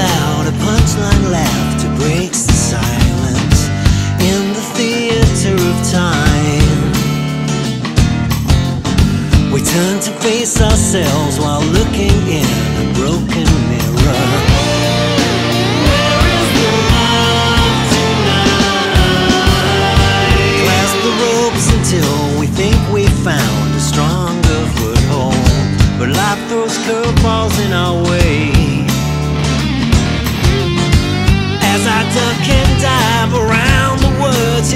a punchline left to break the silence in the theater of time. We turn to face ourselves while looking in a broken mirror.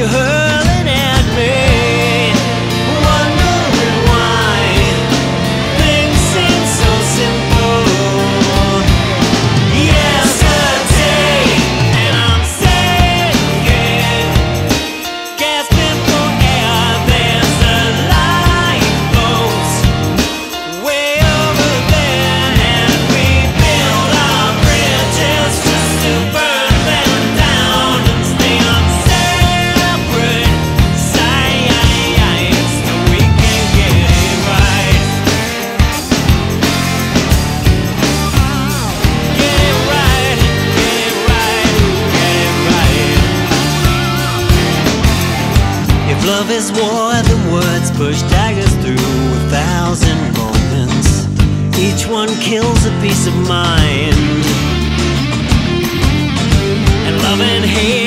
you heard Love is war, the words push daggers through a thousand moments. Each one kills a piece of mind. And love and hate.